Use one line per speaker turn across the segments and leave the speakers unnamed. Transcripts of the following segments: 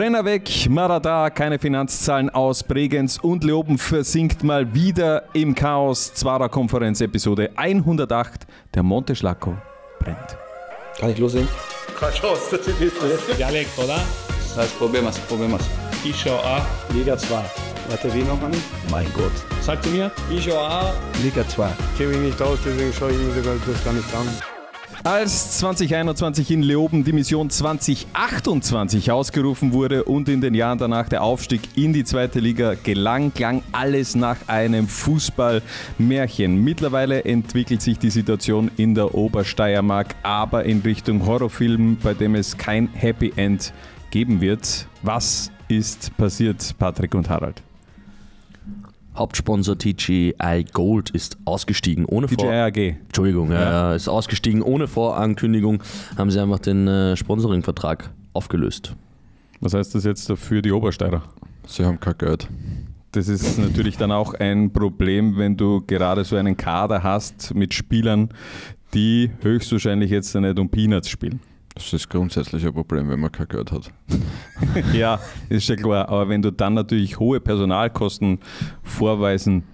Brenner weg, Marada, keine Finanzzahlen aus Bregenz und Leoben versinkt mal wieder im Chaos. Zwarer Konferenz Episode 108. Der Monte Schlacko brennt.
Kann ich loslegen?
Keine Chance, das ist nicht
Dialekt, oder?
Das heißt, probieren wir's, probieren wir's.
Ich schau auch.
Liga 2. Warte, wie noch einmal?
Mein Gott.
Sagt ihr mir?
Ich schau auch.
Liga 2. Kenne mich nicht aus, deswegen schaue ich mir das gar nicht an.
Als 2021 in Leoben die Mission 2028 ausgerufen wurde und in den Jahren danach der Aufstieg in die zweite Liga gelang, klang alles nach einem Fußballmärchen. Mittlerweile entwickelt sich die Situation in der Obersteiermark aber in Richtung Horrorfilm, bei dem es kein Happy End geben wird. Was ist passiert, Patrick und Harald?
Hauptsponsor TGI Gold ist ausgestiegen ohne Vor
TGIAG.
Entschuldigung, ja. ja, ist ausgestiegen ohne Vorankündigung. Haben sie einfach den äh, Sponsoringvertrag aufgelöst.
Was heißt das jetzt für die Obersteirer?
Sie haben kein Geld.
Das ist natürlich dann auch ein Problem, wenn du gerade so einen Kader hast mit Spielern, die höchstwahrscheinlich jetzt nicht um Peanuts spielen.
Das ist grundsätzlich ein Problem, wenn man kein Geld hat.
ja, ist ja klar. Aber wenn du dann natürlich hohe Personalkosten vorweisen,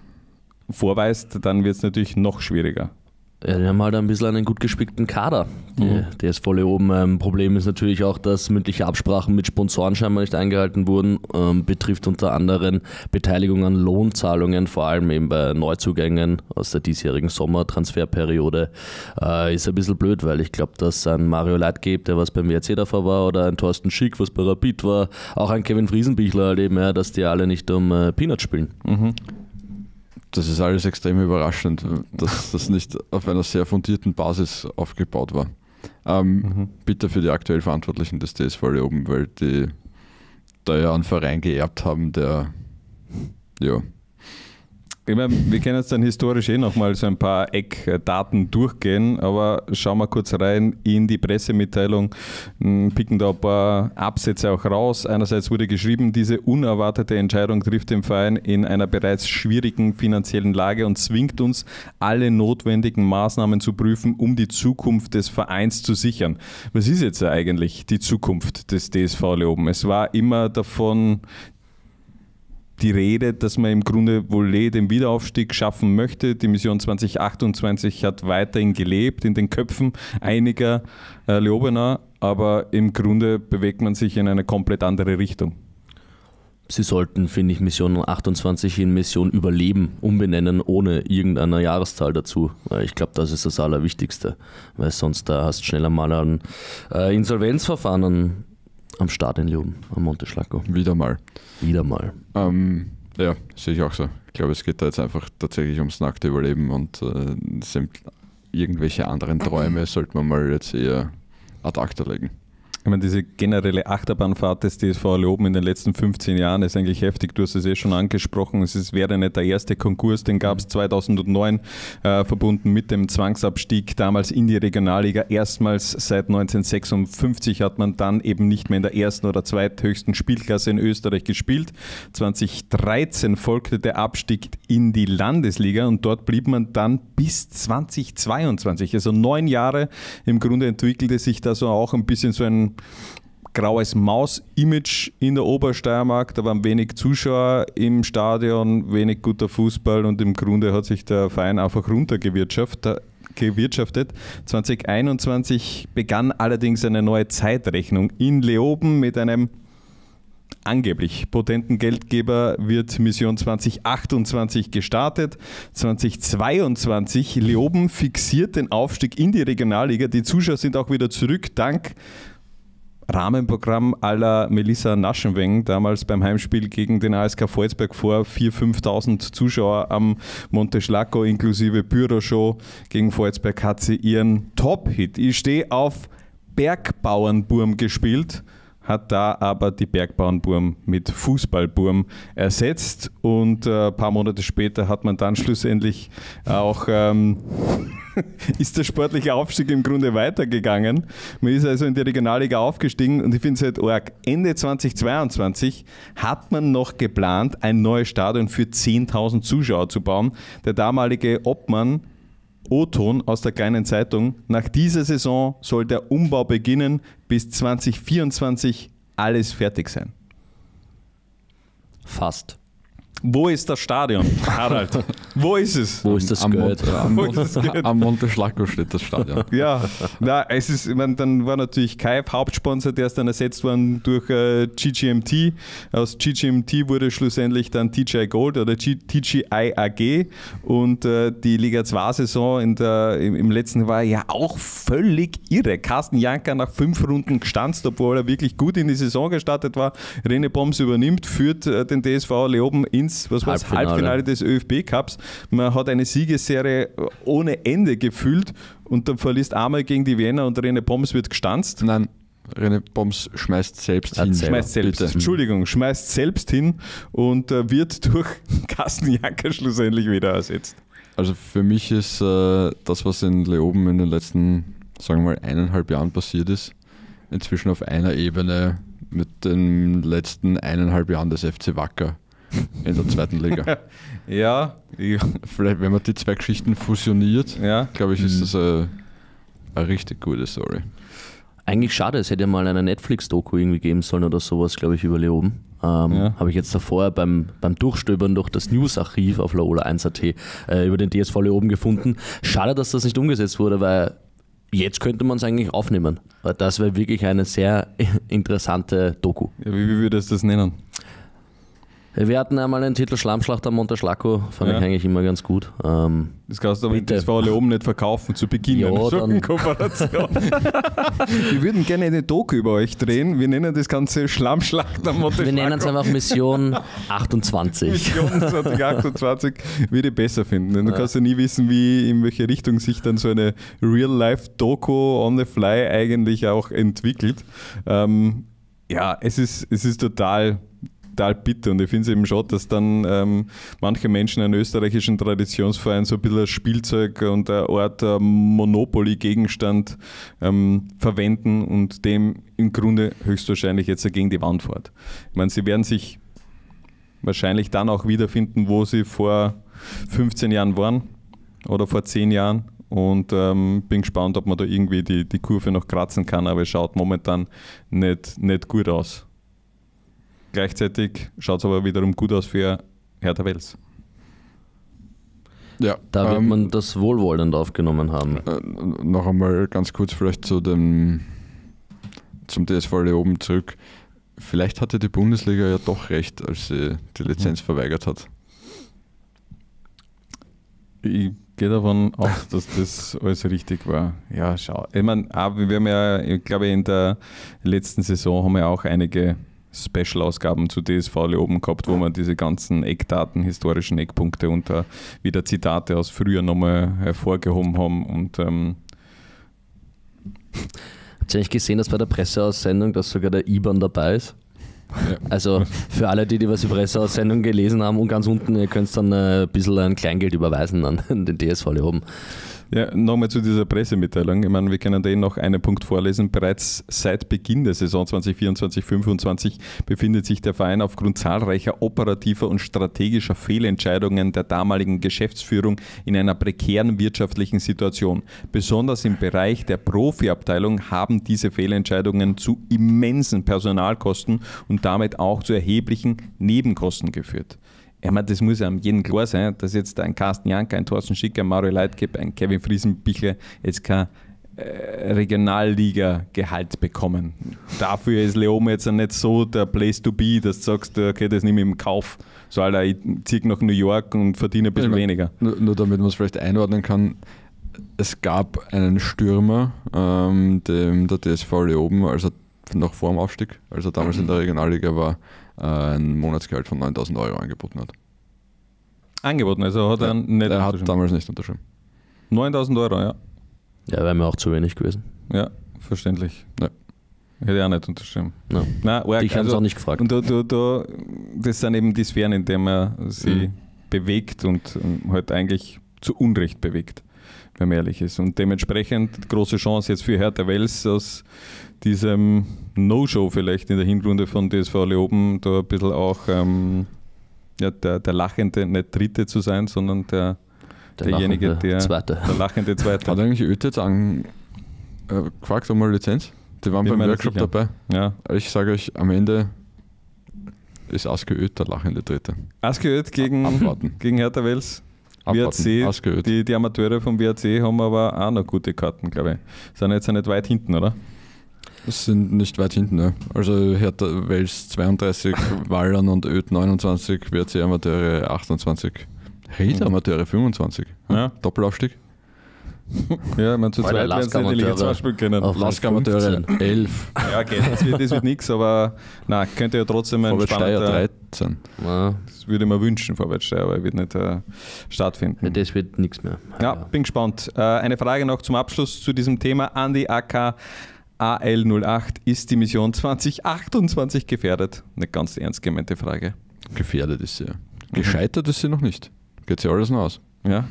vorweist, dann wird es natürlich noch schwieriger.
Ja, die haben halt ein bisschen einen gut gespickten Kader. Die, Der ist voll oben. Ähm, Problem ist natürlich auch, dass mündliche Absprachen mit Sponsoren scheinbar nicht eingehalten wurden. Ähm, betrifft unter anderem Beteiligung an Lohnzahlungen, vor allem eben bei Neuzugängen aus der diesjährigen Sommertransferperiode. Äh, ist ein bisschen blöd, weil ich glaube, dass ein Mario Leitgeb, der was beim WRC davor war, oder ein Thorsten Schick, was bei Rapid war, auch ein Kevin Friesenbichler halt eben, ja, dass die alle nicht um äh, Peanuts spielen.
Das ist alles extrem überraschend, dass das nicht auf einer sehr fundierten Basis aufgebaut war. Ähm, Bitte für die aktuell Verantwortlichen des DSV oben, weil die da ja einen Verein geerbt haben, der ja,
meine, wir können jetzt dann historisch eh nochmal so ein paar Eckdaten durchgehen, aber schauen wir kurz rein in die Pressemitteilung, m, picken da ein paar Absätze auch raus. Einerseits wurde geschrieben, diese unerwartete Entscheidung trifft den Verein in einer bereits schwierigen finanziellen Lage und zwingt uns, alle notwendigen Maßnahmen zu prüfen, um die Zukunft des Vereins zu sichern. Was ist jetzt eigentlich die Zukunft des DSV Leoben? Es war immer davon die Rede, dass man im Grunde wohl eh den Wiederaufstieg schaffen möchte. Die Mission 2028 hat weiterhin gelebt in den Köpfen einiger äh, Leobener, aber im Grunde bewegt man sich in eine komplett andere Richtung.
Sie sollten, finde ich, Mission 28 in Mission Überleben umbenennen, ohne irgendeiner Jahreszahl dazu. Weil Ich glaube, das ist das Allerwichtigste, weil sonst da hast du schneller mal ein äh, Insolvenzverfahren am Start in Leoben, am Monte Schlacko.
wieder mal.
Wieder mal.
Ähm, ja, sehe ich auch so. Ich glaube, es geht da jetzt einfach tatsächlich ums nackte Überleben und äh, irgendwelche anderen Träume sollte man mal jetzt eher ad acta legen.
Ich meine, diese generelle Achterbahnfahrt des DSV Leoben in den letzten 15 Jahren ist eigentlich heftig. Du hast es eh schon angesprochen. Es ist, wäre nicht der erste Konkurs, den gab es 2009, äh, verbunden mit dem Zwangsabstieg damals in die Regionalliga. Erstmals seit 1956 hat man dann eben nicht mehr in der ersten oder zweithöchsten Spielklasse in Österreich gespielt. 2013 folgte der Abstieg in die Landesliga und dort blieb man dann bis 2022. Also neun Jahre. Im Grunde entwickelte sich da so auch ein bisschen so ein graues Maus-Image in der Obersteiermark. Da waren wenig Zuschauer im Stadion, wenig guter Fußball und im Grunde hat sich der Verein einfach runtergewirtschaftet. Gewirtschaftet. 2021 begann allerdings eine neue Zeitrechnung in Leoben mit einem angeblich potenten Geldgeber wird Mission 2028 gestartet. 2022 Leoben fixiert den Aufstieg in die Regionalliga. Die Zuschauer sind auch wieder zurück, dank Rahmenprogramm aller Melissa Naschenweng, damals beim Heimspiel gegen den ASK Volzberg vor 4.000, 5.000 Zuschauer am Monte Schlacco inklusive Büroshow gegen Volzberg hat sie ihren Top-Hit. Ich stehe auf Bergbauernburm gespielt, hat da aber die Bergbauernburm mit Fußballburm ersetzt und äh, ein paar Monate später hat man dann schlussendlich auch ähm, ist der sportliche Aufstieg im Grunde weitergegangen. Man ist also in die Regionalliga aufgestiegen und ich finde es halt. Ende 2022 hat man noch geplant, ein neues Stadion für 10.000 Zuschauer zu bauen. Der damalige Obmann O-Ton aus der kleinen Zeitung. Nach dieser Saison soll der Umbau beginnen. Bis 2024 alles fertig sein.
Fast.
Wo ist das Stadion, Harald? Wo ist es?
Wo ist das
am,
Geld?
Am, am Monte Schlacko steht das Stadion.
Ja, na, es ist, ich mein, dann war natürlich Kaif Hauptsponsor, der ist dann ersetzt worden durch äh, GGMT. Aus GGMT wurde schlussendlich dann TGI Gold oder G TGI AG und äh, die Liga 2 Saison in der, im, im letzten war ja auch völlig irre. Carsten Janker nach fünf Runden gestanzt, obwohl er wirklich gut in die Saison gestartet war. René Boms übernimmt, führt äh, den DSV Leoben ins was war's,
Halbfinale.
Halbfinale des ÖFB Cups. Man hat eine Siegesserie ohne Ende gefüllt und dann verliest einmal gegen die Wiener und René Boms wird gestanzt.
Nein, René Boms schmeißt selbst hin.
Schmeißt selbst,
Bitte.
Entschuldigung, schmeißt selbst hin und äh, wird durch Carsten Janker schlussendlich wieder ersetzt.
Also für mich ist äh, das, was in Leoben in den letzten, sagen wir mal, eineinhalb Jahren passiert ist, inzwischen auf einer Ebene mit den letzten eineinhalb Jahren des FC Wacker in der zweiten Liga.
Ja, ich,
Vielleicht, wenn man die zwei Geschichten fusioniert,
ja.
glaube ich, ist das eine, eine richtig gute Story.
Eigentlich schade, es hätte ja mal eine Netflix-Doku irgendwie geben sollen oder sowas, glaube ich, über Leoben. Ähm,
Ja.
Habe ich jetzt davor beim, beim Durchstöbern durch das News-Archiv auf Laola 1.at äh, über den DSV Leoben gefunden. Schade, dass das nicht umgesetzt wurde, weil jetzt könnte man es eigentlich aufnehmen. Weil das wäre wirklich eine sehr interessante Doku.
ja wie, wie würdest du das nennen?
Wir hatten einmal den Titel Schlammschlacht am Monteschlacko, fand
Ja.
ich eigentlich immer ganz gut. Ähm,
Das kannst du aber
Bitte.
das war oben nicht verkaufen zu Beginn
Ja,
einer solchen
dann-
Kooperation. Wir würden gerne eine Doku über euch drehen. Wir nennen das Ganze Schlammschlacht am Monte
wir nennen es einfach Mission 28.
Mission 2028 würde ich besser finden. Denn du kannst ja nie wissen, wie in welche Richtung sich dann so eine Real-Life-Doku on the fly eigentlich auch entwickelt. Ähm, ja, es ist, es ist total, total bitter und ich finde es eben schon, dass dann ähm, manche Menschen einen österreichischen Traditionsverein so ein bisschen Spielzeug und eine Art äh, Monopoly-Gegenstand ähm, verwenden und dem im Grunde höchstwahrscheinlich jetzt gegen die Wand fährt. Ich meine, sie werden sich wahrscheinlich dann auch wiederfinden, wo sie vor 15 Jahren waren oder vor 10 Jahren. Und ähm, bin gespannt, ob man da irgendwie die, die Kurve noch kratzen kann, aber es schaut momentan nicht, nicht gut aus. Gleichzeitig schaut es aber wiederum gut aus für Hertha Wels.
Ja,
Da wird
ähm,
man das wohlwollend aufgenommen haben.
Äh, noch einmal ganz kurz vielleicht zu dem zum DSV Leoben zurück. Vielleicht hatte die Bundesliga ja doch recht, als sie die Lizenz verweigert hat.
Ich gehe davon aus, dass das alles richtig war. Ja, schau. Ich meine, wir haben ja, ich glaube, in der letzten Saison haben wir auch einige Special-Ausgaben zu DSV oben gehabt, wo wir diese ganzen Eckdaten, historischen Eckpunkte und da wieder Zitate aus früher nochmal hervorgehoben haben. Und ähm,
Habt ihr eigentlich gesehen, dass bei der Presseaussendung, dass sogar der IBAN dabei ist?
Ja.
Also für alle, die die was die Presseaussendung gelesen haben und ganz unten, ihr könnt dann äh, ein bisschen ein Kleingeld überweisen an den DSV oben.
Ja, nochmal zu dieser Pressemitteilung. Ich meine, wir können den noch einen Punkt vorlesen. Bereits seit Beginn der Saison 2024-25 befindet sich der Verein aufgrund zahlreicher operativer und strategischer Fehlentscheidungen der damaligen Geschäftsführung in einer prekären wirtschaftlichen Situation. Besonders im Bereich der Profiabteilung haben diese Fehlentscheidungen zu immensen Personalkosten und damit auch zu erheblichen Nebenkosten geführt. Ich meine, das muss ja jedem klar sein, dass jetzt ein Carsten Janker, ein Thorsten Schicker, ein Mario Leitgeb, ein Kevin Friesenbichler jetzt kein äh, Regionalliga-Gehalt bekommen. Dafür ist Leome jetzt nicht so der Place to be, dass du sagst, okay, das nehme ich im Kauf. So, Alter, ich ziehe nach New York und verdiene ein bisschen
Ich mein,
weniger.
Nur, nur damit man es vielleicht einordnen kann, es gab einen Stürmer, ähm, dem der DSV Leoben, als er noch vor dem Aufstieg, als er damals in der Regionalliga war, ein Monatsgehalt von 9000 Euro angeboten hat.
Angeboten, also hat er nicht
er hat
unterschrieben.
damals nicht unterschrieben.
9000 Euro, ja.
Ja, wäre mir auch zu wenig gewesen.
Ja, verständlich.
Ja.
Hätte ich auch nicht unterschrieben.
Ja.
Nein, arg.
Dich haben sie auch nicht gefragt.
Und da, da, da, das sind eben die Sphären, in denen man sie
Mhm.
bewegt und ähm, halt eigentlich zu Unrecht bewegt, wenn man ehrlich ist. Und dementsprechend große Chance jetzt für Hertha Wels aus diesem No-Show vielleicht in der Hinrunde von DSV Leoben da ein bisschen auch ähm, ja, der, der Lachende, nicht Dritte zu sein, sondern der,
Der
derjenige,
lachende
der,
Zweite.
der lachende Zweite.
Hat eigentlich Öte jetzt an, äh, gefragt um eine Lizenz? Die waren
Bin
beim Workshop
sicher.
dabei.
Ja.
Ich sage euch, am Ende ist ausgeöht der lachende Dritte.
Askeöd gegen,
Abwarten.
gegen Hertha Wels.
Abwarten,
die, die Amateure vom WAC haben aber auch noch gute Karten, glaube ich. Sind jetzt nicht weit hinten, oder?
Sind nicht weit hinten, ne? Also Hertha Wels 32, Wallern und Öd 29, WAC Amateure 28, Ried Amateure 25. Hm?
Ja.
Doppelaufstieg.
Ja, man zu zweit werden sie die Liga 2 spielen können.
Lask-Amateure
11.
Ja, okay, das wird, wird nichts, aber nein, könnte ja trotzdem ein
Vorwärts spannender... Steyr
3,
sind.
Wow.
Das würde ich mir wünschen, Vorwärtssteuer, aber wird nicht äh, stattfinden.
Das wird nichts mehr.
Ja, bin gespannt. Äh, eine Frage noch zum Abschluss zu diesem Thema. Andi AK AL08, ist die Mission 2028 gefährdet? Eine ganz ernst gemeinte Frage.
Gefährdet ist sie. Mhm. Gescheitert ist sie noch nicht. Geht sie alles noch aus.
Ja.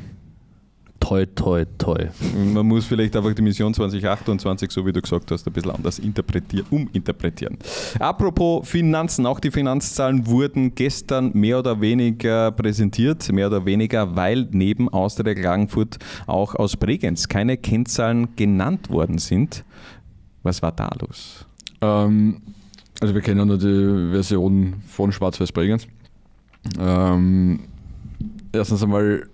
Toi, toi, toi.
man muss vielleicht einfach die Mission 2028, so wie du gesagt hast, ein bisschen anders interpretieren, uminterpretieren. Apropos Finanzen, auch die Finanzzahlen wurden gestern mehr oder weniger präsentiert, mehr oder weniger, weil neben Austria Klagenfurt auch aus Bregenz keine Kennzahlen genannt worden sind. Was war da los?
Ähm, also wir kennen nur die Version von Schwarz-Weiß Bregenz. Ähm, erstens einmal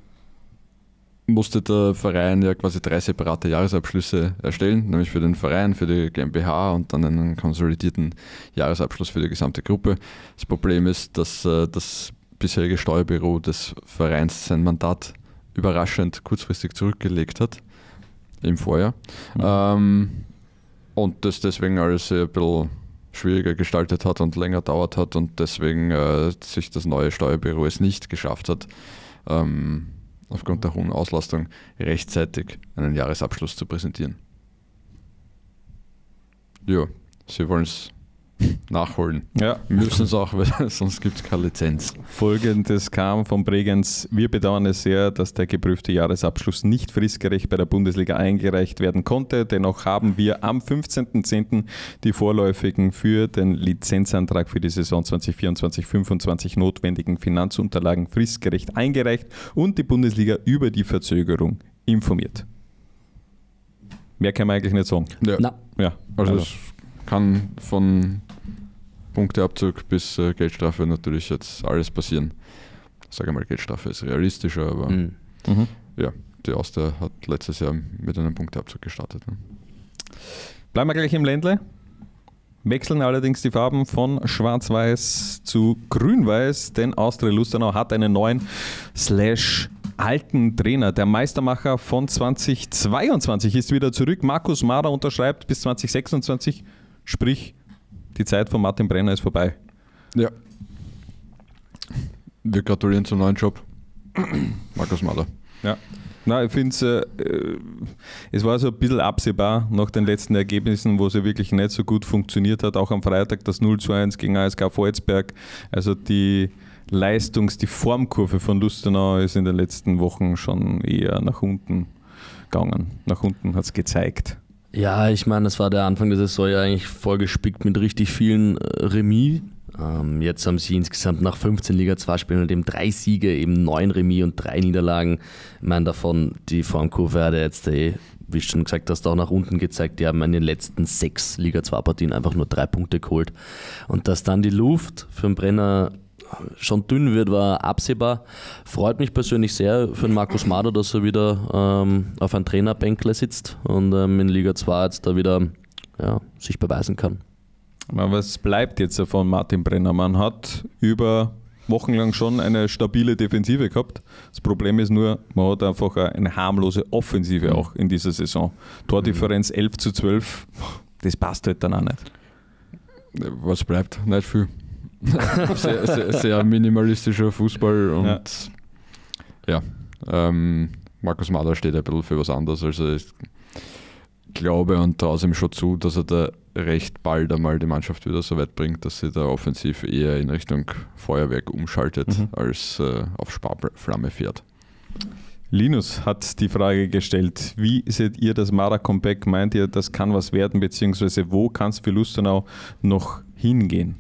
musste der Verein ja quasi drei separate Jahresabschlüsse erstellen, nämlich für den Verein, für die GmbH und dann einen konsolidierten Jahresabschluss für die gesamte Gruppe. Das Problem ist, dass äh, das bisherige Steuerbüro des Vereins sein Mandat überraschend kurzfristig zurückgelegt hat im Vorjahr. Ähm, und das deswegen alles ein bisschen schwieriger gestaltet hat und länger dauert hat und deswegen äh, sich das neue Steuerbüro es nicht geschafft hat, ähm, aufgrund der hohen Auslastung rechtzeitig einen Jahresabschluss zu präsentieren. Ja, sie wollen es nachholen.
Ja,
Müssen es auch, weil sonst gibt es keine Lizenz.
Folgendes kam von Bregenz. Wir bedauern es sehr, dass der geprüfte Jahresabschluss nicht fristgerecht bei der Bundesliga eingereicht werden konnte. Dennoch haben wir am 15.10. die vorläufigen für den Lizenzantrag für die Saison 2024-25 notwendigen Finanzunterlagen fristgerecht eingereicht und die Bundesliga über die Verzögerung informiert. Mehr kann man eigentlich nicht sagen.
Ja,
Ja,
also es kann von Punkteabzug bis äh, Geldstrafe natürlich jetzt alles passieren. Sage mal, Geldstrafe ist realistischer, aber
mhm.
Mhm.
ja, die Austria hat letztes Jahr mit einem Punkteabzug gestartet. Ne?
Bleiben wir gleich im Ländle. Wechseln allerdings die Farben von schwarz-weiß zu grün-weiß, denn Austria Lustenau hat einen neuen slash alten Trainer. Der Meistermacher von 2022 ist wieder zurück. Markus Mara unterschreibt bis 2026, sprich die Zeit von Martin Brenner ist vorbei.
Ja. Wir gratulieren zum neuen Job. Markus Mahler.
Ja. Na, ich finde es, äh, es war so ein bisschen absehbar nach den letzten Ergebnissen, wo es ja wirklich nicht so gut funktioniert hat. Auch am Freitag das 0 zu 1 gegen ASK Volzberg. Also die Leistungs-, die Formkurve von Lustenau ist in den letzten Wochen schon eher nach unten gegangen. Nach unten hat es gezeigt.
Ja, ich meine, das war der Anfang der Saison ja eigentlich vollgespickt mit richtig vielen äh, Remis. Ähm, jetzt haben sie insgesamt nach 15 Liga 2 Spielen halt eben drei Siege, eben neun Remis und drei Niederlagen. Ich meine, davon die Formkurve hat jetzt, eh, wie schon gesagt hast, auch nach unten gezeigt. Die haben in den letzten sechs Liga 2 Partien einfach nur drei Punkte geholt. Und dass dann die Luft für den Brenner schon dünn wird, war absehbar. Freut mich persönlich sehr für den Markus Mader, dass er wieder ähm, auf ein Trainerbänkle sitzt und ähm, in Liga 2 jetzt da wieder ja, sich beweisen kann.
Aber was bleibt jetzt von Martin Brenner? Man hat über wochenlang schon eine stabile Defensive gehabt. Das Problem ist nur, man hat einfach eine harmlose Offensive auch in dieser Saison. Tordifferenz 11 zu 12, das passt halt dann auch nicht.
Was bleibt? Nicht viel. sehr, sehr, sehr minimalistischer Fußball und ja, ähm, Markus Mahler steht ein bisschen für was anderes. Also ich glaube und traue ihm schon zu, dass er da recht bald einmal die Mannschaft wieder so weit bringt, dass sie da offensiv eher in Richtung Feuerwerk umschaltet,
Mhm.
als äh, auf Sparflamme fährt.
Linus hat die Frage gestellt, wie seht ihr das Mara-Comeback? Meint ihr, das kann was werden, beziehungsweise wo kann es für Lustenau noch hingehen?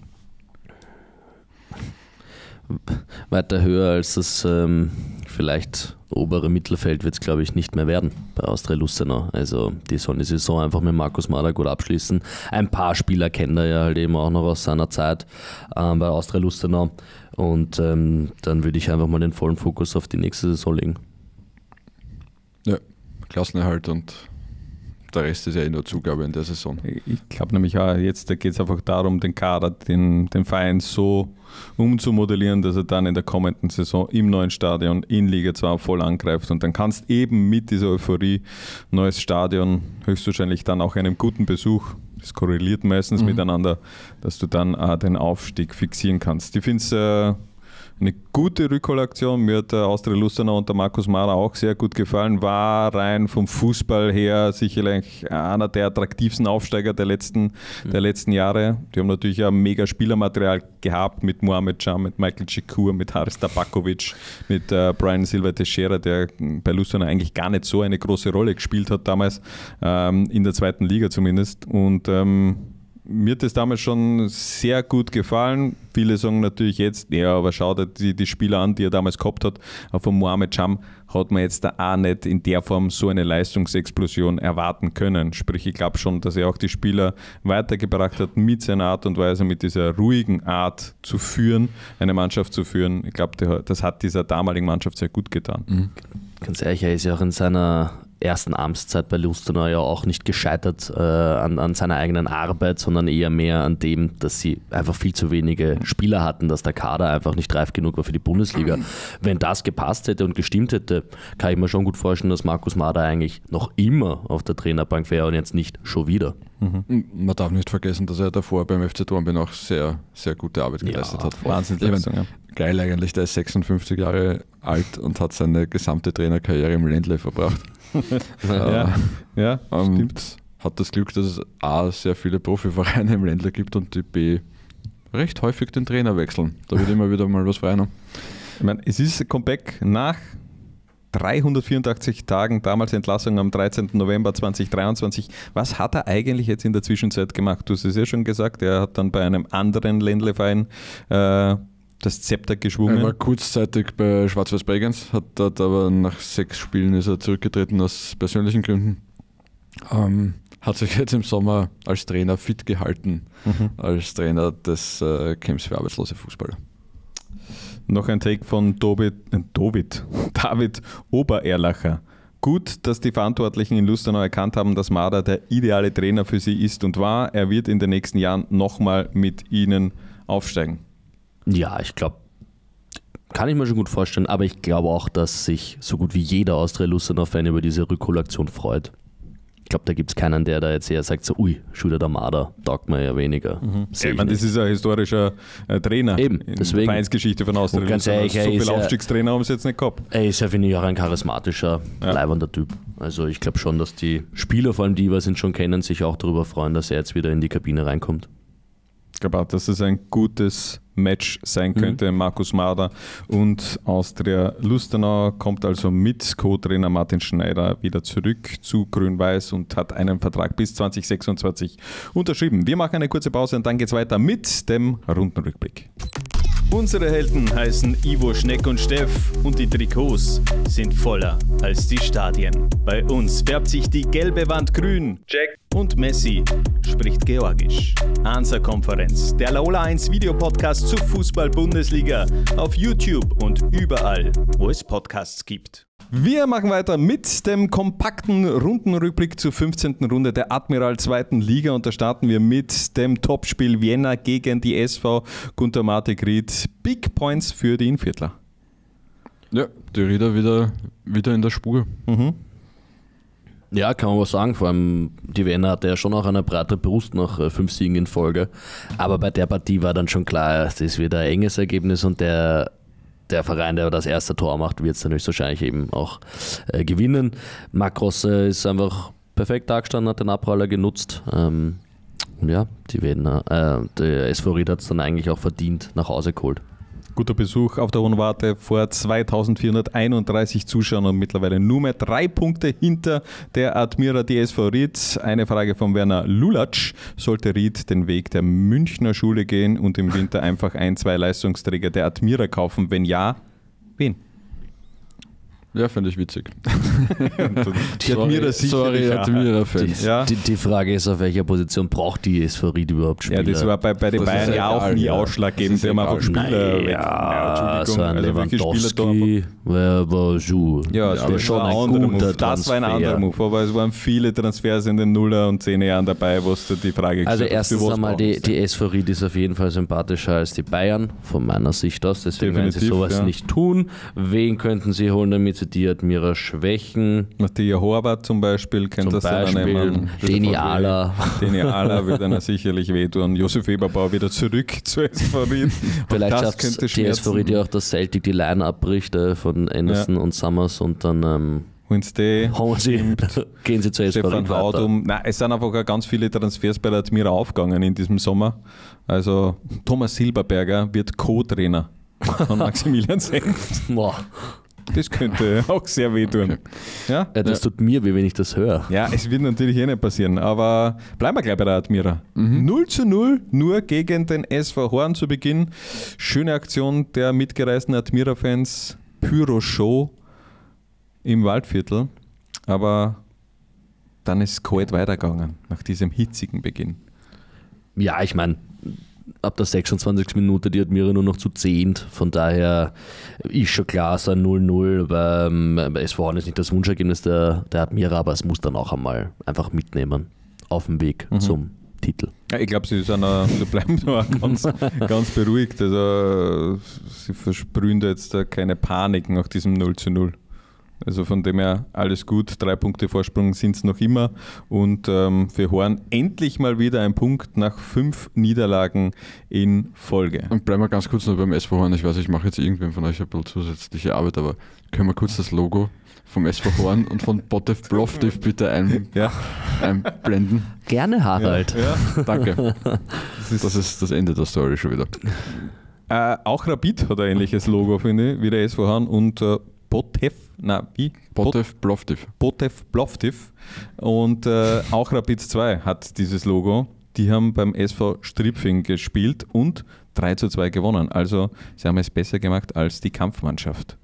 Weiter höher als das ähm, vielleicht obere Mittelfeld wird es, glaube ich, nicht mehr werden bei Austria Lustenau. Also die sollen die Saison einfach mit Markus Mader gut abschließen. Ein paar Spieler kennt er ja halt eben auch noch aus seiner Zeit ähm, bei Austria Lustenau. Und ähm, dann würde ich einfach mal den vollen Fokus auf die nächste Saison legen.
Ja, Klassenerhalt und der Rest ist ja eh nur Zugabe in der Saison.
Ich glaube nämlich auch, jetzt geht es einfach darum, den Kader, den, den Verein so umzumodellieren, dass er dann in der kommenden Saison im neuen Stadion in Liga 2 voll angreift. Und dann kannst eben mit dieser Euphorie neues Stadion, höchstwahrscheinlich dann auch einem guten Besuch, das korreliert meistens mhm. miteinander, dass du dann äh, den Aufstieg fixieren kannst. Ich finde es äh, eine gute Rückholaktion. Mir hat der Austria Lustenau und der Markus Mara auch sehr gut gefallen. War rein vom Fußball her sicherlich einer der attraktivsten Aufsteiger der letzten, mhm. der letzten Jahre. Die haben natürlich ein mega Spielermaterial gehabt mit Mohamed Jam, mit Michael Cikur, mit Haris Tabakovic, mit äh, Brian Silva Teixeira, der bei Lustenau eigentlich gar nicht so eine große Rolle gespielt hat damals, ähm, in der zweiten Liga zumindest. Und ähm, mir hat das damals schon sehr gut gefallen. Viele sagen natürlich jetzt, ja, aber schau dir die, die Spieler an, die er damals gehabt hat. Auch von Mohamed Cham hat man jetzt da auch nicht in der Form so eine Leistungsexplosion erwarten können. Sprich, ich glaube schon, dass er auch die Spieler weitergebracht hat mit seiner Art und Weise, mit dieser ruhigen Art zu führen, eine Mannschaft zu führen. Ich glaube, das hat dieser damaligen Mannschaft sehr gut getan. Mhm.
Ganz ehrlich, er ist ja auch in seiner ersten Amtszeit bei Lustenau ja auch nicht gescheitert äh, an, an, seiner eigenen Arbeit, sondern eher mehr an dem, dass sie einfach viel zu wenige Spieler hatten, dass der Kader einfach nicht reif genug war für die Bundesliga. Wenn das gepasst hätte und gestimmt hätte, kann ich mir schon gut vorstellen, dass Markus Mader eigentlich noch immer auf der Trainerbank wäre und jetzt nicht schon wieder.
Mhm. Man darf nicht vergessen, dass er davor beim FC Dornbirn auch sehr, sehr gute Arbeit geleistet ja, hat.
Wahnsinnsleistung, ja.
Geil eigentlich, der ist 56 Jahre alt und hat seine gesamte Trainerkarriere im Ländle verbracht.
Ja, ja
ähm, stimmt. Hat das Glück, dass es A, sehr viele Profivereine im Ländler gibt und die B, recht häufig den Trainer wechseln. Da wird immer wieder mal was frei. Ne?
Ich meine, es ist Comeback nach 384 Tagen, damals Entlassung am 13. November 2023. Was hat er eigentlich jetzt in der Zwischenzeit gemacht? Du hast es ja schon gesagt, er hat dann bei einem anderen Ländleverein äh, das Zepter geschwungen.
Er war kurzzeitig bei Schwarz-Weiß Bregenz, hat dort aber nach sechs Spielen ist er zurückgetreten aus persönlichen Gründen. Ähm, hat sich jetzt im Sommer als Trainer fit gehalten, mhm. als Trainer des äh, Camps für arbeitslose Fußballer.
Noch ein Take von David, äh, David, David Obererlacher. Gut, dass die Verantwortlichen in Lustenau erkannt haben, dass Marder der ideale Trainer für sie ist und war. Er wird in den nächsten Jahren nochmal mit ihnen aufsteigen.
Ja, ich glaube, kann ich mir schon gut vorstellen, aber ich glaube auch, dass sich so gut wie jeder Austria-Lustenau-Fan über diese Rückholaktion freut. Ich glaube, da gibt es keinen, der da jetzt eher sagt, so, ui, Schüler der Marder, taugt mir ja weniger.
Mhm. Ich meine, das ist ein historischer äh, Trainer
Eben,
in
deswegen.
der Vereinsgeschichte von Austria.
Ganz ehrlich,
so viele Aufstiegstrainer haben sie jetzt nicht gehabt.
Er ist ja, finde ich, auch ein charismatischer, ja. Typ. Also ich glaube schon, dass die Spieler, vor allem die, was ihn schon kennen, sich auch darüber freuen, dass er jetzt wieder in die Kabine reinkommt.
Glaube auch, dass es ein gutes Match sein mhm. könnte. Mhm. Markus Marder und Austria Lustenau kommt also mit Co-Trainer Martin Schneider wieder zurück zu Grün-Weiß und hat einen Vertrag bis 2026 unterschrieben. Wir machen eine kurze Pause und dann geht es weiter mit dem Rundenrückblick.
Unsere Helden heißen Ivo Schneck und Steff und die Trikots sind voller als die Stadien. Bei uns färbt sich die gelbe Wand grün. Check. Und Messi spricht Georgisch. Ansa-Konferenz, der Laola 1 Videopodcast zur Fußball-Bundesliga auf YouTube und überall, wo es Podcasts gibt.
Wir machen weiter mit dem kompakten Rundenrückblick zur 15. Runde der Admiral 2. Liga und da starten wir mit dem Topspiel Vienna gegen die SV Gunter Martik Ried. Big Points für die Inviertler.
Ja, die Rieder wieder, wieder in der Spur. Mhm.
Ja, kann man was sagen. Vor allem die Vienna hatte ja schon auch eine breite Brust nach äh, fünf Siegen in Folge. Aber bei der Partie war dann schon klar, es ist wieder ein enges Ergebnis und der, der Verein, der das erste Tor macht, wird es dann höchstwahrscheinlich eben auch äh, gewinnen. Makros äh, ist einfach perfekt dargestanden, hat den Abpraller genutzt. Ähm, und ja, die Vienna, äh, der SV Ried hat es dann eigentlich auch verdient nach Hause geholt.
Guter Besuch auf der Hohen Warte vor 2431 Zuschauern und mittlerweile nur mehr drei Punkte hinter der Admira DSV Ried. Eine Frage von Werner Lulatsch. Sollte Ried den Weg der Münchner Schule gehen und im Winter einfach ein, zwei Leistungsträger der Admira kaufen? Wenn ja, wen?
Ja, finde ich witzig.
die Admira
Sorry,
sicherlich.
Admira-Fans.
Ja.
Die, die Frage ist, auf welcher Position braucht die SV Ried überhaupt Spieler?
Ja, das war bei, bei den
Das
Bayern ja auch
egal,
nie
ja.
ausschlaggebend.
Das
Die
ist
haben einfach. Spieler weg.
ja, so ein
also Spieler
so.
Ja,
das war schon ein
anderer Move. Das war ein anderer Move, aber es waren viele Transfers in den Nuller- und Zehnerjahren dabei, wo es die Frage
Also
hast,
erstens einmal, die, die SV Ried ist auf jeden Fall sympathischer als die Bayern, von meiner Sicht aus. Deswegen werden sie
Definitiv,
sowas
ja.
nicht tun. Wen könnten sie holen, damit sie die Admira schwächen?
Matthias Horvath zum Beispiel, kennt
Zum
das dann
Beispiel
nehmen.
Deni Ala.
Deni Ala wird einer sicherlich wehtun. Josef Eberbau wieder zurück zu SV Ried.
Vielleicht schafft
könnte
die SV Ried ja auch, dass Celtic die Line abbricht äh, von Anderson und Summers und dann ähm,
Wednesday,
hauen sie, gehen sie zur SV
Stefan. Raudum. Nein, es sind einfach auch ganz viele Transfers bei der Admira aufgegangen in diesem Sommer. Also Thomas Silberberger wird Co-Trainer von Maximilian Senft.
Boah.
Das könnte auch sehr wehtun. Ja?
Ja, das tut mir weh, wenn ich das höre.
Ja, es wird natürlich eh nicht passieren, aber bleiben wir gleich bei der Admira. 0 zu 0, nur gegen den SV Horn zu Beginn. Schöne Aktion der mitgereisten Admira-Fans. Pyro-Show im Waldviertel, aber dann ist es kalt weitergegangen nach diesem hitzigen Beginn.
Ja, ich meine, ab der 26. Minute die Admira nur noch zu 10. Von daher ist schon klar, so ein 0-0. Aber ähm, es war nicht das Wunschergebnis der, der Admira, aber es muss dann auch einmal einfach mitnehmen auf dem Weg zum Titel.
Ja, ich glaube, sie, sie bleiben da auch ganz, ganz beruhigt. Also, sie versprühen da jetzt keine Panik nach diesem 0 zu 0. Also von dem her alles gut. Drei Punkte Vorsprung sind es noch immer. Und ähm, für Horn endlich mal wieder ein Punkt nach fünf Niederlagen in Folge.
Und bleiben wir ganz kurz noch beim SV Horn. Ich weiß, ich mache jetzt irgendwem von euch ein bisschen zusätzliche Arbeit, aber können wir kurz das Logo vom SV Horn und von Botev Plovdiv bitte ein,
Ja,
einblenden?
Gerne, Harald.
ja.
Danke. Das ist das Ende der Story schon wieder.
Äh, auch Rapid hat ein ähnliches Logo, finde ich, wie der SV Horn. Und äh, Botev, na wie?
Botev Plovdiv.
Botev Plovdiv und äh, auch Rapid 2 hat dieses Logo. Die haben beim SV Stripfing gespielt und 3 zu 2 gewonnen. Also sie haben es besser gemacht als die Kampfmannschaft.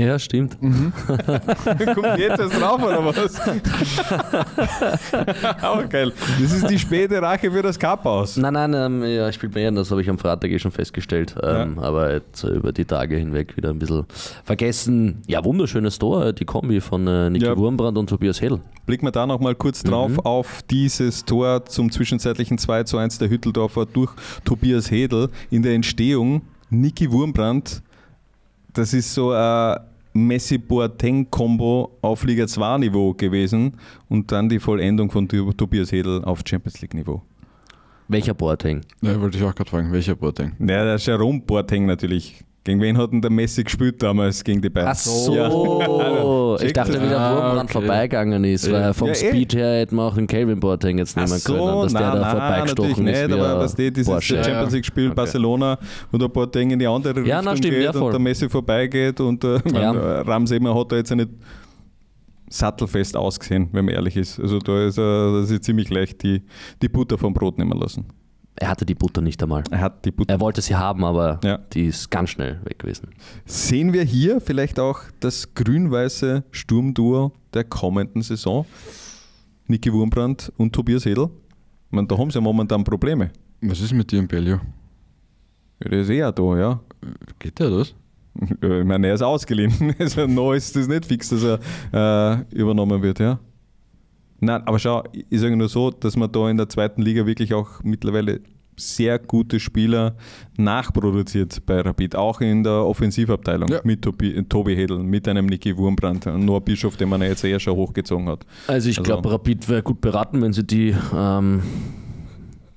Ja, stimmt.
Kommt jetzt erst drauf oder was? auch geil. Das ist die späte Rache für das Cup aus.
Nein, nein, ähm, ja, ich spiele mehr, das habe ich am Freitag eh schon festgestellt. Ähm, Aber jetzt äh, über die Tage hinweg wieder ein bisschen vergessen. Ja, wunderschönes Tor, äh, die Kombi von äh, Niki
Ja.
Wurmbrand und Tobias Hedl.
Blicken wir da nochmal kurz drauf auf dieses Tor zum zwischenzeitlichen 2 zu 1 der Hütteldorfer durch Tobias Hedel. In der Entstehung Niki Wurmbrand, das ist so ein Messi-Boateng-Kombo auf Liga 2 Niveau gewesen und dann die Vollendung von Tob- Tobias Hedel auf Champions League Niveau.
Welcher Boateng?
Ja, wollte ich auch gerade fragen, welcher Boateng?
Ja, der Jerome Boateng natürlich. Gegen wen hat denn der Messi gespielt damals? Gegen die Bayern.
Ach so,
Ja.
ich dachte, wie der
Ah,
Wurmbrand
okay.
vorbeigegangen ist,
Ja.
weil vom
Ja, eh.
Speed her hätten wir auch den Calvin Boateng jetzt
Ach
nehmen
so,
können, dass der
nein,
da
nein,
vorbeigestochen
natürlich
ist.
nicht, aber was die, dieses
Porsche.
Champions League Spiel
Okay.
Barcelona, wo der Boateng in die andere
Ja,
Richtung
na, stimmt,
geht und der Messi vorbeigeht und äh,
Ja.
ja. Ramseymer hat da jetzt nicht sattelfest ausgesehen, wenn man ehrlich ist. Also da ist er sich ziemlich leicht die, die Butter vom Brot nehmen lassen.
Er hatte die Butter nicht einmal.
Er hat die Butter.
Er wollte sie haben, aber
Ja.
die ist ganz schnell weg gewesen.
Sehen wir hier vielleicht auch das grün-weiße Sturmduo der kommenden Saison? Niki Wurmbrand und Tobias Hedel? Ich meine, da haben sie ja momentan Probleme.
Was ist mit dir, Bellio?
Ja, der ist eher da, ja.
Geht der das?
Ich meine, er ist ausgeliehen. Also noch ist das nicht fix, dass er äh, übernommen wird, ja. Nein, aber schau, ich sage nur so, dass man da in der zweiten Liga wirklich auch mittlerweile sehr gute Spieler nachproduziert bei Rapid, auch in der Offensivabteilung
Ja.
mit Tobi, Tobi Hedl, mit einem Niki Wurmbrand, und Noah Bischof, den man ja jetzt eher schon hochgezogen hat.
Also ich
Also-
glaube, Rapid wäre gut beraten, wenn sie die ähm,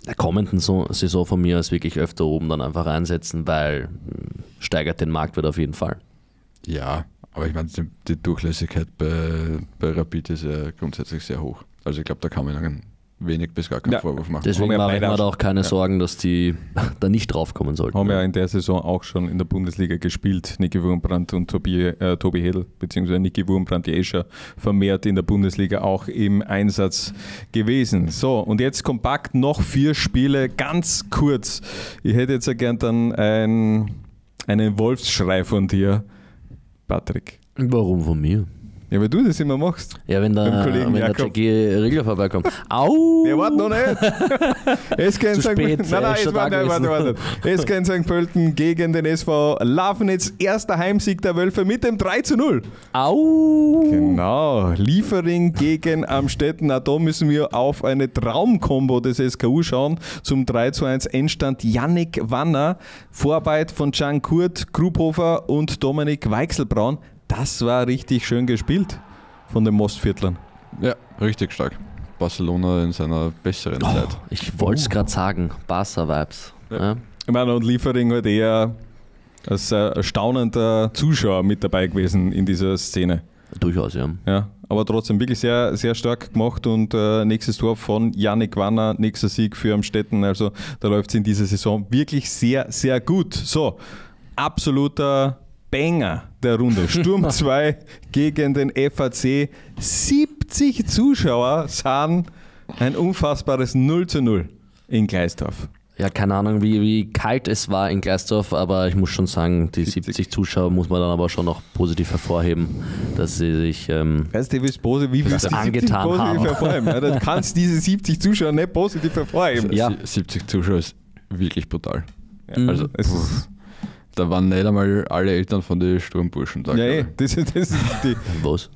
der kommenden so Saison von mir aus wirklich öfter oben dann einfach einsetzen, weil mh, steigert den Marktwert auf jeden Fall.
Ja, aber ich meine, die, die Durchlässigkeit bei, bei Rapid ist ja grundsätzlich sehr hoch. Also ich glaube, da kann man einen wenig bis gar keinen
Ja.
Vorwurf machen.
Deswegen
Haben wir
mache ich mir da
auch-
keine Sorgen, dass die da nicht draufkommen sollten.
Haben ja in der Saison auch schon in der Bundesliga gespielt, Niki Wurmbrandt und Tobi, äh, Tobi Hedl, beziehungsweise Niki Wurmbrandt, die eh schon vermehrt in der Bundesliga auch im Einsatz gewesen. So, und jetzt kompakt noch vier Spiele, ganz kurz. Ich hätte jetzt ja gern dann ein, einen Wolfsschrei von dir, Patrick.
Warum von mir?
Ja, weil du das immer machst.
Ja, wenn der,
Beim Kollegen
wenn der. Jackie Regler vorbeikommt. Au!
Ja, warte noch nicht. Es kann
Zu
St.
spät,
Pölten. Nein, nein, jetzt warte, warte, warte. Es kann St. Pölten gegen den SV Lafnitz. Erster Heimsieg der Wölfe mit dem 3 zu 0.
Au!
Genau. Liefering gegen Amstetten. Auch da müssen wir auf eine Traumkombo des SKU schauen. Zum 3 zu 1 Endstand Yannick Wanner. Vorarbeit von Can Kurt, Grubhofer und Dominik Weichselbraun. Das war richtig schön gespielt von den Mostviertlern.
Ja, richtig stark. Barcelona in seiner besseren Zeit.
Ich wollte es gerade sagen. Barca-Vibes. Ja.
Ich meine, und Liefering halt eher als äh, staunender Zuschauer mit dabei gewesen in dieser Szene.
Durchaus, ja.
Ja, aber trotzdem wirklich sehr, sehr stark gemacht und äh, nächstes Tor von Yannick Wanner, nächster Sieg für Amstetten. Also da läuft es in dieser Saison wirklich sehr, sehr gut. So, absoluter Banger der Runde. Sturm 2 gegen den FAC. 70 Zuschauer sahen ein unfassbares 0 zu 0 in Gleisdorf.
Ja, keine Ahnung, wie, wie kalt es war in Gleisdorf, aber ich muss schon sagen, die
70.
70 Zuschauer muss man dann aber schon noch positiv hervorheben, dass sie sich. Ähm,
Weißt du, wie posi- wie willst du die 70
Angetan
positiv
haben.
hervorheben? Ja, du kannst diese 70 Zuschauer nicht positiv hervorheben.
Ja.
Sie- 70 Zuschauer ist wirklich brutal.
Mhm.
Also,
Es ist,
da waren nicht einmal alle Eltern von den Sturmburschen da.
ja,
ich.
das, das ist die,
was?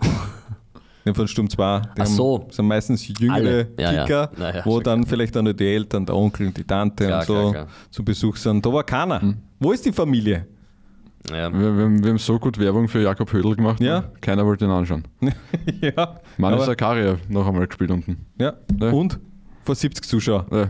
Ja, von Sturm 2. Die
Ach so.
haben, sind meistens jüngere.
Ja, ja.
Kicker,
Na ja,
wo dann vielleicht dann nur die Eltern, der Onkel, die Tante
Klar,
und so
klar, klar.
zu Besuch sind. Da war keiner.
Hm.
Wo ist die Familie?
Ja.
Wir, wir, haben- wir haben so gut Werbung für Jakob Hödel gemacht,
Ja.
keiner wollte ihn anschauen.
ja.
Manu Sakaria noch einmal gespielt unten.
ja.
Ja.
Und? Vor 70 Zuschauern.
Ja.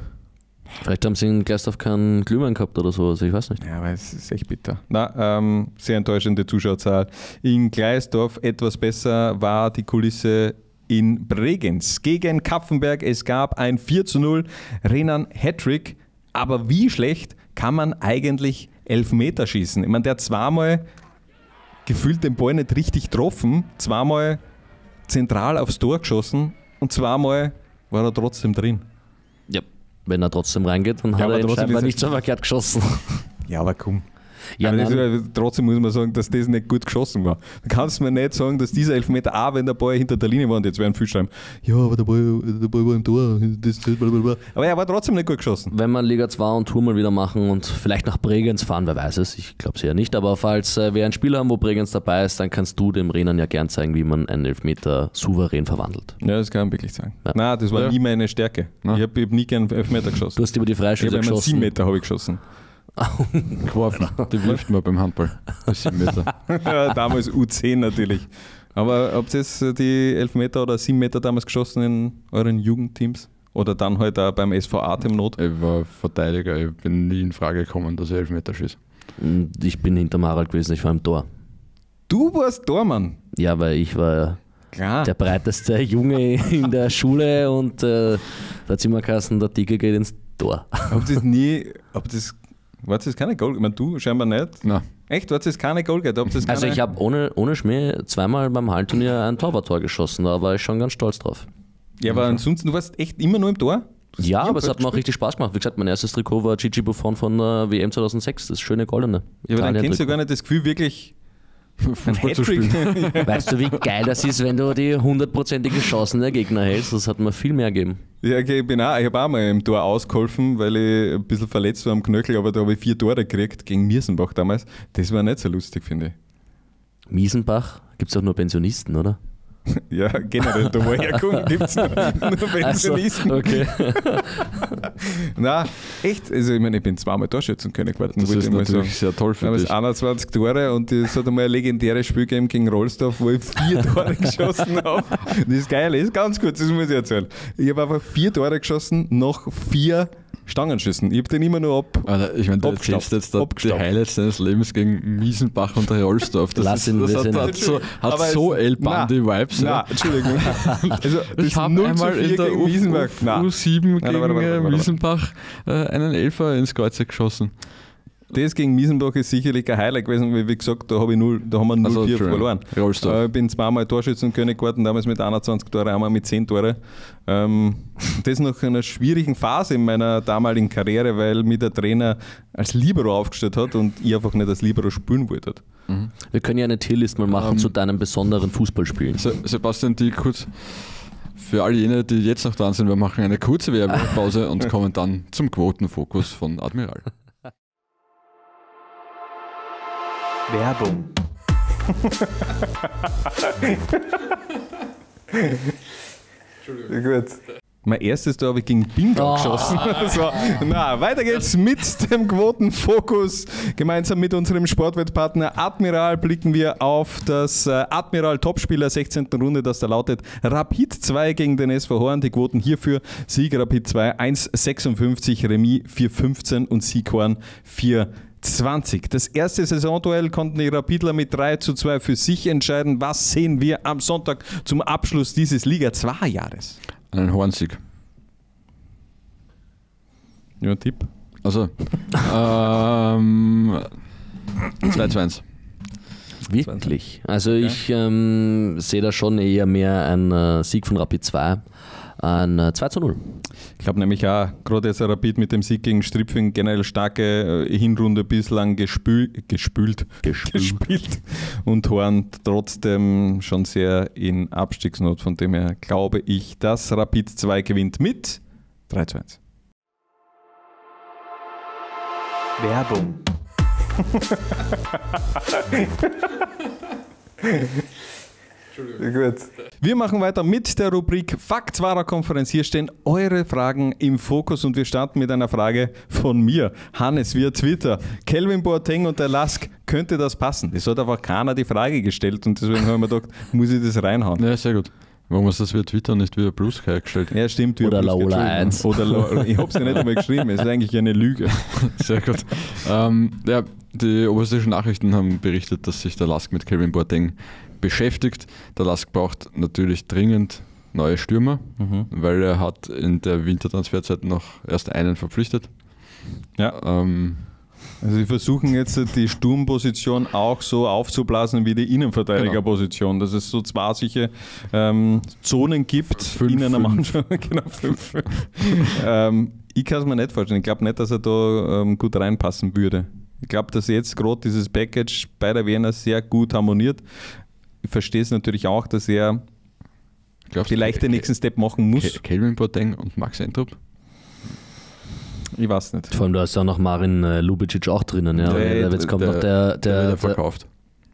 Vielleicht haben sie in Gleisdorf keinen Glühwein gehabt oder so, also ich weiß nicht.
Ja, aber es ist echt bitter. Na, ähm, sehr enttäuschende Zuschauerzahl. In Gleisdorf etwas besser war die Kulisse in Bregenz gegen Kapfenberg. Es gab ein 4 zu 0 Renan Hattrick. Aber wie schlecht kann man eigentlich Elfmeter schießen? Ich meine, der hat zweimal gefühlt den Ball nicht richtig getroffen, zweimal zentral aufs Tor geschossen und zweimal war er trotzdem drin.
Wenn er trotzdem reingeht, dann
Ja,
hat er ihn scheinbar nicht so verkehrt geschossen.
Ja, aber komm.
Ja,
aber das, trotzdem muss man sagen, dass das nicht gut geschossen war. Du kannst mir nicht sagen, dass dieser Elfmeter, auch wenn der Ball hinter der Linie war, und jetzt werden viele schreiben, ja, aber der Ball, der Ball war im Tor. Das, das, blablabla. aber er war trotzdem nicht gut geschossen.
Wenn wir Liga 2 und Tour mal wieder machen und vielleicht nach Bregenz fahren, wer weiß es, ich glaube es ja nicht, aber falls äh, wir ein Spiel haben, wo Bregenz dabei ist, dann kannst du dem Renan ja gern zeigen, wie man einen Elfmeter souverän verwandelt.
Ja, das kann man wirklich sagen.
Ja.
Nein, das war
Ja.
nie meine Stärke.
Na.
Ich habe hab nie gern Elfmeter geschossen.
Du hast über die
Ich
Freischüsse
habe einmal
geschossen.
sieben Meter habe ich geschossen.
Geworfen. Die wirft man beim Handball. Meter.
Ja, damals U10 natürlich. Aber habt ihr jetzt die Elfmeter oder sieben Meter damals geschossen in euren Jugendteams? Oder dann halt auch beim SV Atemnot?
Ich war Verteidiger, ich bin nie in Frage gekommen, dass ich Elfmeter schieße.
Und Ich bin hinterm Harald gewesen, ich war im Tor.
Du warst Tormann.
Ja, weil ich war
Klar.
der breiteste Junge in der Schule und äh, da hat immer geheißen, der Dicke geht ins Tor.
Habt ihr das nie, habt ihr das, war das keine Goal? Ich meine, du scheinbar nicht.
Na,
Echt, war das keine Goal das
Also ich habe ohne, ohne Schmäh zweimal beim Hallenturnier ein Torwarttor geschossen, da war ich schon ganz stolz drauf.
Ja, aber ansonsten, du warst echt immer nur im Tor?
Ja, aber es hat mir auch richtig Spaß gemacht. Wie gesagt, mein erstes Trikot war Gigi Buffon von der WM 2006, das schöne goldene.
Ja, aber dann kennst du gar nicht das Gefühl, wirklich
Fußball zu spielen.
Weißt du, wie geil das ist, wenn du die hundertprozentige Chancen der Gegner hältst? Das hat mir viel mehr gegeben.
Ja, okay, ich bin auch, ich habe auch mal im Tor ausgeholfen, weil ich ein bisschen verletzt war am Knöchel, aber da habe ich vier Tore gekriegt gegen Mirsenbach damals. Das war nicht so lustig, finde
Miesenbach, gibt es auch nur Pensionisten, oder?
Ich. Ja, generell, ich herkomme, gibt es nur, nur Pensionisten.
Also, okay.
Nein, echt, also ich meine, ich bin zweimal Torschützenkönig geworden,
Das ist
ich
natürlich
sagen.
sehr toll für
Damals
dich.
21 Tore und es hat einmal ein legendäres Spiel gegeben gegen Rollsdorf, wo ich vier Tore geschossen habe. Das Geile ist ganz kurz, das muss ich erzählen. Ich habe einfach vier Tore geschossen nach vier Stangenschüssen. Ich habe den immer nur ab.
Alter, ich meine, du erzählst jetzt da die. Highlights deines Lebens gegen Miesenbach und Rolsdorf. Das,
Lass
ist,
ihn,
das hat, hat so, hat
Aber
so El Bandi-Vibes. Hab's.
Na,
ja.
Entschuldigung. Also,
Ich habe
0 zu
einmal
4
in der
gegen
U-
Na,
U7 gegen
Warte, warte, warte,
äh,
warte.
Wiesenbach äh, einen Elfer ins Kreuz geschossen.
das gegen Miesenbach ist sicherlich ein Highlight gewesen, weil wie gesagt, da, hab ich null, da haben wir 0-4
Also,
verloren.
Rollsdorf.
Äh, Ich bin zweimal Torschützenkönig geworden, damals mit 21 Tore, einmal mit 10 Tore. Ähm, das nach einer schwierigen Phase in meiner damaligen Karriere, weil mich der Trainer als Libero aufgestellt hat und ich einfach nicht als Libero spielen wollte.
Wir können ja eine Tierlist mal machen
Ähm,
zu deinen besonderen Fußballspielen.
Se Sebastian, die kurz für all jene, die jetzt noch dran sind, wir machen eine kurze Werbepause und kommen dann zum Quotenfokus von Admiral.
Werbung.
Gut. Mein erstes Tor habe ich gegen Bingo
Oh.
geschossen. So, na, weiter geht's mit dem Quotenfokus. Gemeinsam mit unserem Sportwettpartner Admiral blicken wir auf das äh, Admiral Topspieler 16. Runde, das da lautet Rapid 2 gegen den SV Horn. Die Quoten hierfür Sieg Rapid 2 1,56, Remis 4,15 und Sieg Horn 4,20. Das erste Saisonduell konnten die Rapidler mit 3 zu 2 für sich entscheiden. Was sehen wir am Sonntag zum Abschluss dieses Liga 2 Jahres?
Einen Hornsieg.
Ja, Tipp.
Also, ähm, 2 zu 1.
Wirklich. Also ich ähm, sehe da schon eher mehr ein äh, Sieg von Rapid 2. Ein äh, 2 zu 0.
Ich glaube nämlich auch, gerade jetzt Rapid mit dem Sieg gegen Stripfing generell starke äh, Hinrunde bislang gespül, gespült, gespielt und Horn trotzdem schon sehr in Abstiegsnot. Von dem her glaube ich, dass Rapid 2 gewinnt mit 3 zu 1.
Werbung.
Gut. Wir machen weiter mit der Rubrik Faktswahrer Konferenz. Hier stehen eure Fragen im Fokus und wir starten mit einer Frage von mir. Hannes via Twitter. Kelvin Boateng und der Lask, könnte das passen? Das hat einfach keiner die Frage gestellt und deswegen habe ich mir gedacht, muss ich das reinhauen.
Ja, sehr gut. Warum hast du das via Twitter und nicht via Blue Sky gestellt?
Ja, stimmt.
Oder
wir haben
Laola
geschrieben.
1.
Oder La ich habe es ja nicht einmal geschrieben. Es ist eigentlich eine Lüge.
Sehr gut. ähm, ja, die oberösterreichischen Nachrichten haben berichtet, dass sich der Lask mit Kevin Boateng beschäftigt. Der Lask braucht natürlich dringend neue Stürmer, weil er hat in der Wintertransferzeit noch erst einen verpflichtet.
Ja.
Ähm,
Also sie versuchen jetzt die Sturmposition auch so aufzublasen wie die Innenverteidigerposition, dass es so zwei solche ähm, Zonen gibt
Fünf,
in einer
fünf.
Mannschaft. genau, fünf. ähm, ich kann es mir nicht vorstellen. Ich glaube nicht, dass er da ähm, gut reinpassen würde. Ich glaube, dass jetzt gerade dieses Package bei der Wiener sehr gut harmoniert. Ich verstehe es natürlich auch, dass er
glaubst du,
vielleicht den nächsten Step machen muss.
Ke- Kelvin Boateng und Max Entrup?
Ich weiß nicht.
Vor allem da ist ja noch Marin äh, Lubicic auch drinnen. Ja.
Der-
jetzt kommt
der-
noch der,
Der,
der, der,
verkauft.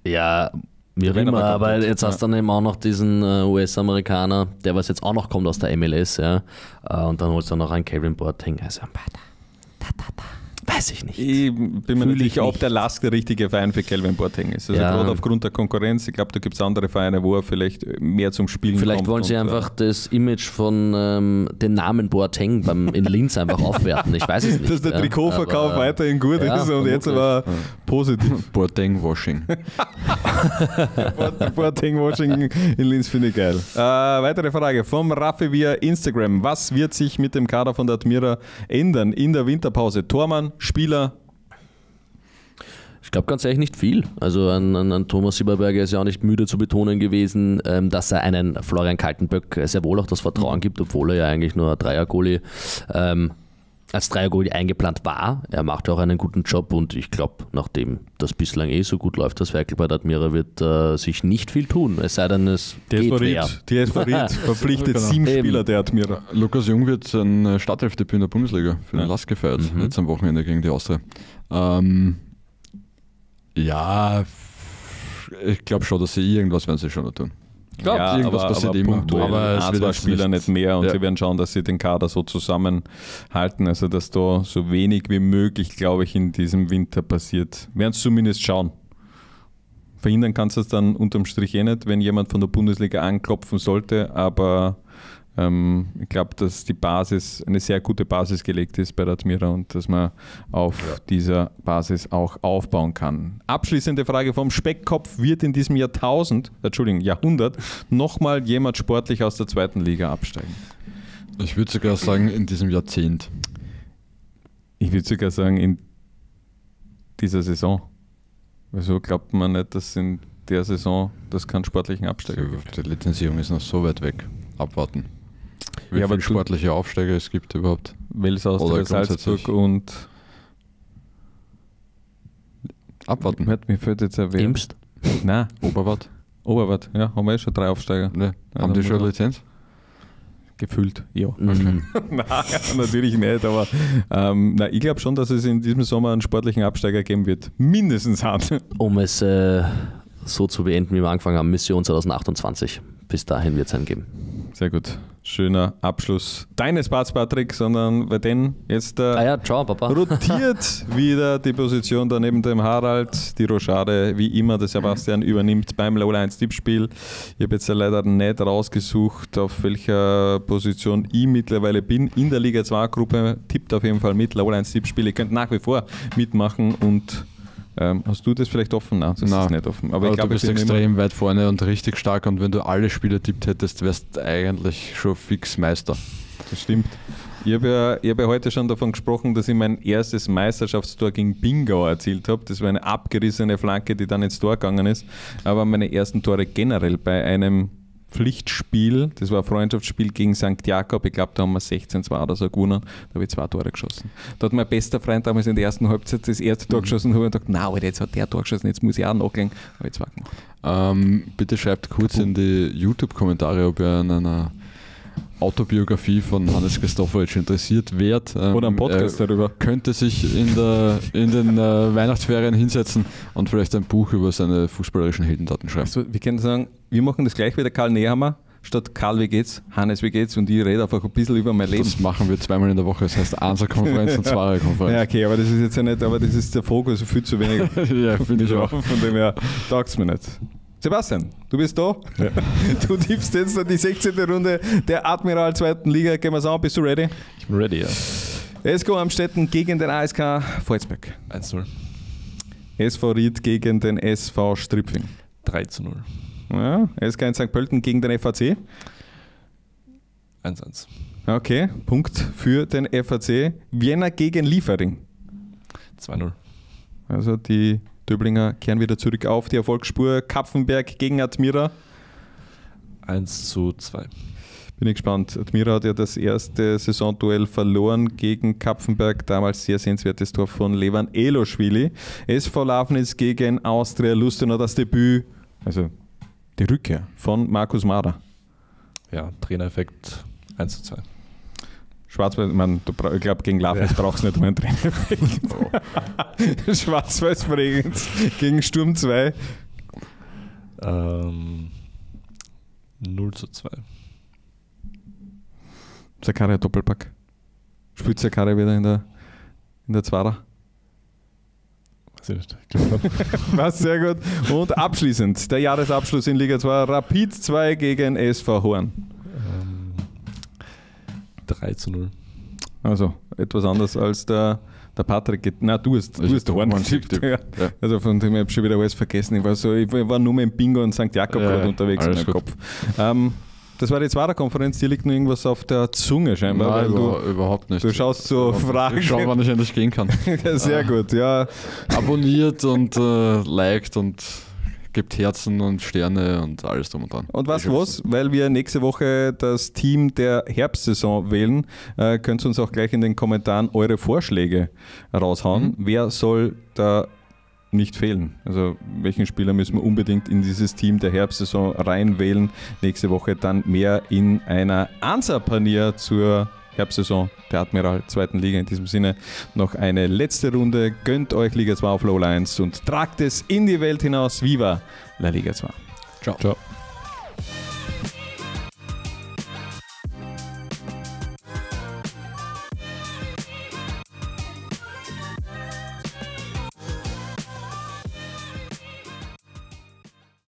Ja, wie auch
er
immer, aber
jetzt.
jetzt hast du
Ja.
dann eben auch noch diesen äh, US-Amerikaner, der was jetzt auch noch kommt aus der MLS, ja. Äh, und dann holst du noch einen Kevin Boateng. Also, da, da, da. Weiß ich nicht.
Ich bin mir nicht sicher, ob der Lask der richtige Verein für Kelvin Boateng ist. Also
Ja.
gerade aufgrund der Konkurrenz, ich glaube, da gibt es andere Vereine, wo er vielleicht mehr zum Spielen
Vielleicht
kommt.
wollen sie
und,
einfach das Image von ähm, den Namen Boateng beim, in Linz einfach aufwerten. Ich weiß es
äh,
nicht.
dass der
ja.
Trikotverkauf
Aber,
weiterhin gut
ja,
ist und jetzt aber positiv.
Boateng-Washing.
Boateng-Washing in Linz finde ich geil. Äh, weitere Frage vom Raffi via Instagram. Was wird sich mit dem Kader von der Admira ändern in der Winterpause? Tormann, Spieler,
Ich glaube ganz ehrlich nicht viel. Also an, an, an Thomas Sieberberger ist ja auch nicht müde zu betonen gewesen, ähm, dass er einen Florian Kaltenböck sehr wohl auch das Vertrauen gibt, obwohl er ja eigentlich nur ein Dreier-Goalie ähm, als Dreier-Goalie eingeplant war. Er macht ja auch einen guten Job und ich glaube, nachdem das bislang eh so gut läuft, das Werkel bei der Admira, wird äh, sich nicht viel tun. Es sei denn, es
der
geht.
Farid, der Farid verpflichtet
Genau.
sieben
Eben.
Spieler der Admira.
Lukas Jung wird sein Startelfdebüt in der Bundesliga für den
Ja.
Lask gefeiert,
Mhm.
jetzt am Wochenende gegen die Austria. Ähm, ja, ich glaube schon, dass sie irgendwas werden sie schon noch tun. Ich glaube,
Ja,
irgendwas
aber,
passiert
aber
immer.
punktuell.
Aber es wird
Spieler nicht mehr und
Ja.
sie werden schauen, dass sie den Kader so zusammenhalten, also dass da so wenig wie möglich, glaube ich, in diesem Winter passiert. Werden es zumindest schauen. Verhindern kannst du es dann unterm Strich eh nicht, wenn jemand von der Bundesliga anklopfen sollte, aber ähm, ich glaube, dass die Basis, eine sehr gute Basis gelegt ist bei der Admira und dass man auf ja. dieser Basis auch aufbauen kann. Abschließende Frage vom Speckkopf: Wird in diesem Jahrtausend, Entschuldigung, Jahrhundert, nochmal jemand sportlich aus der zweiten Liga absteigen?
Ich würde sogar sagen, in diesem Jahrzehnt.
Ich würde sogar sagen, in dieser Saison. Wieso glaubt man nicht, dass in der Saison das keinen sportlichen Absteiger
gibt? Die Lizenzierung ist noch so weit weg. Abwarten. Wie ja, viele sportliche Aufsteiger es gibt überhaupt?
Wels, Austria, Salzburg und
Abwarten.
Mir fällt jetzt erwähnt.
Imst?
Nein.
Oberwart.
Oberwart, ja, haben wir eh schon drei Aufsteiger.
Nee. Haben die schon eine Lizenz?
Gefüllt, ja. Mhm. nein, natürlich nicht, aber ähm, nein, ich glaube schon, dass es in diesem Sommer einen sportlichen Absteiger geben wird. Mindestens einen.
Um es äh, so zu beenden, wie wir angefangen haben, Mission 2028. Bis dahin wird es einen geben.
Sehr gut. Schöner Abschluss deines Parts, Patrick, sondern bei den jetzt äh,
ah ja, ciao,
rotiert wieder die Position da neben dem Harald. Die Rochade, wie immer, der Sebastian übernimmt beim Lowlines Tippspiel. Ich habe jetzt leider nicht rausgesucht, auf welcher Position ich mittlerweile bin. In der Liga 2 Gruppe tippt auf jeden Fall mit Lowlines Tippspiel. Ihr könnt nach wie vor mitmachen und ähm, hast du das vielleicht offen? Nein, das
Nein.
ist nicht offen.
Aber, Aber ich glaube, du bist extrem weit vorne und richtig stark und wenn du alle Spiele tippt hättest, wärst du eigentlich schon fix Meister.
Das stimmt. Ich habe ja, hab ja heute schon davon gesprochen, dass ich mein erstes Meisterschaftstor gegen Bingau erzielt habe. Das war eine abgerissene Flanke, die dann ins Tor gegangen ist. Aber meine ersten Tore generell bei einem Pflichtspiel, das war ein Freundschaftsspiel gegen St. Jakob, ich glaube, da haben wir 16-2 oder so gewonnen, da habe ich zwei Tore geschossen. Da hat mein bester Freund damals in der ersten Halbzeit das erste Tor mhm. geschossen und habe gedacht, na, Alter, jetzt hat der Tor geschossen, jetzt muss ich auch nachlegen. Habe ich zwei gemacht.
Ähm, bitte schreibt kurz in die YouTube-Kommentare, ob ihr an einer Autobiografie von Hannes Christofferitsch interessiert wärt.
Ähm, Oder ein Podcast darüber.
Könnte sich in, der, in den äh, Weihnachtsferien hinsetzen und vielleicht ein Buch über seine fußballerischen Heldendaten schreiben.
Also, wir können sagen, wir machen das gleich wie der Karl Nehammer. Statt Karl, wie geht's? Hannes, wie geht's? Und ich rede einfach ein bisschen über mein Leben.
Das machen wir zweimal in der Woche. Das heißt Einser-Konferenz und Zweier-Konferenz.
Ja, okay, aber das ist jetzt ja nicht, aber das ist der Fokus viel zu wenig.
ja, finde ich auch.
Von dem her taugt es mir nicht. Sebastian, du bist da. Ja. Du tippst jetzt die 16. Runde der Admiral 2. Liga. Gehen wir es an. Bist du ready?
Ich bin ready, ja.
SK Amstetten gegen den ASK Volzberg.
1-0.
SV Ried gegen den SV Stripfing.
3 0.
Ja, SK in St. Pölten gegen den FAC.
1-1.
Okay, Punkt für den FAC. Vienna gegen Liefering.
2-0.
Also die Döblinger kehren wieder zurück auf die Erfolgsspur. Kapfenberg gegen Admira.
1 zu 2.
Bin ich gespannt. Admira hat ja das erste Saisonduell verloren gegen Kapfenberg. Damals sehr sehenswertes Tor von Levan Eloschwili. SV Lafnitz gegen Austria Lustenau das Debüt, also die Rückkehr von Markus Mader.
Ja, Trainereffekt 1 zu 2.
Schwarz-Weiß, ich, ich glaube, gegen Lafnitz ja. brauchst du nicht um einen. Oh. Schwarz-Weiß Bregenz gegen Sturm 2.
Ähm, 0 zu 2.
Zakaria Doppelpack. Spielt Zakaria wieder in der, in der Zwarer? Was, sehr gut. Und abschließend der Jahresabschluss in Liga 2. Rapid 2 gegen SV Horn.
3 zu 0.
Also etwas anders als der, der Patrick. Na, du hast, du hast Horn getippt. Ja. Ja. Also von dem habe ich schon wieder alles vergessen. Ich war, so, ich war nur mit dem Bingo und St. Jakob ja, unterwegs in meinem Kopf. Ähm, das war die zweite Konferenz, die liegt nur irgendwas auf der Zunge scheinbar.
Nein, über, überhaupt nicht.
Du schaust so Fragen.
Ich schaue, wann ich endlich gehen kann.
Sehr gut, ja.
Abonniert und äh, liked und gibt Herzen und Sterne und alles drum und dran.
Und was was, weil wir nächste Woche das Team der Herbstsaison wählen, äh, könnt ihr uns auch gleich in den Kommentaren eure Vorschläge raushauen. Mhm. Wer soll da nicht fehlen? Also welchen Spieler müssen wir unbedingt in dieses Team der Herbstsaison reinwählen? Nächste Woche dann mehr in einer Answer-Panier zur Herbstsaison der Admiral zweiten Liga. In diesem Sinne noch eine letzte Runde. Gönnt euch Liga 2 auf Low Lines und tragt es in die Welt hinaus. Viva la Liga 2.
Ciao. Ciao.